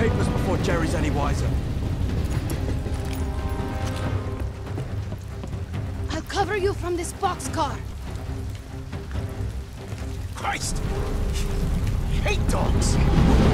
papers before Jerry's any wiser. I'll cover you from this boxcar. Christ! I hate dogs!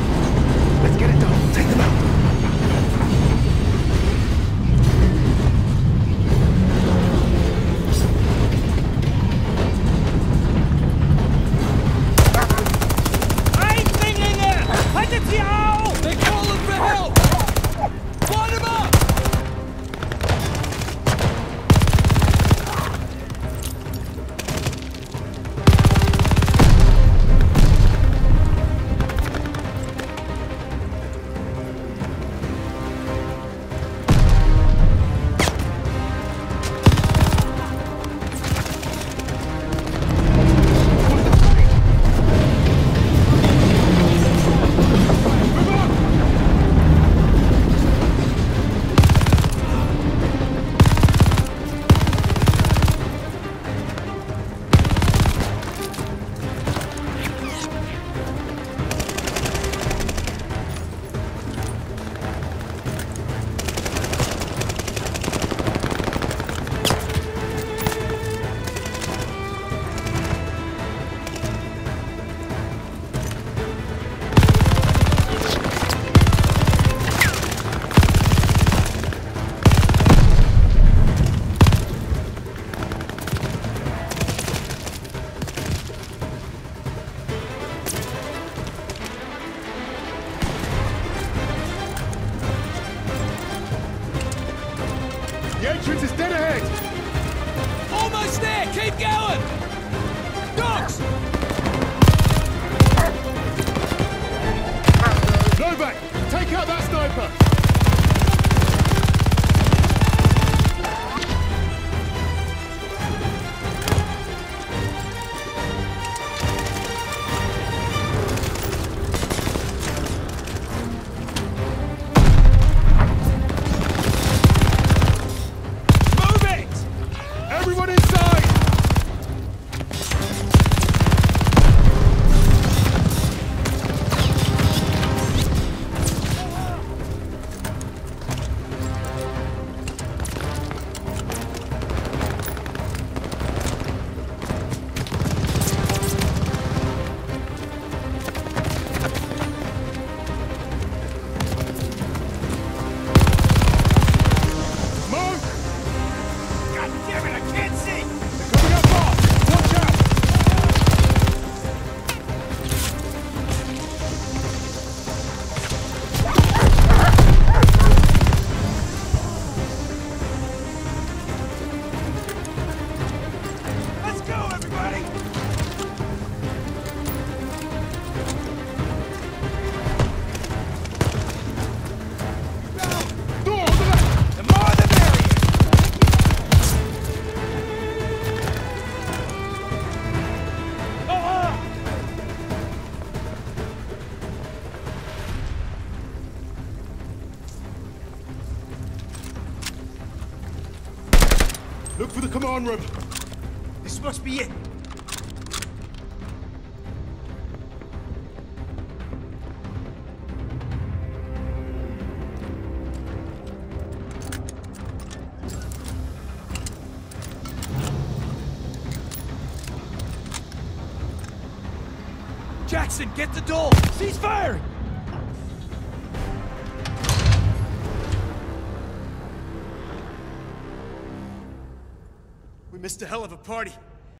The entrance is dead ahead. Almost there! Keep going! Dogs! For the command room. This must be it. Jackson, get the door! Cease firing! We missed a hell of a party.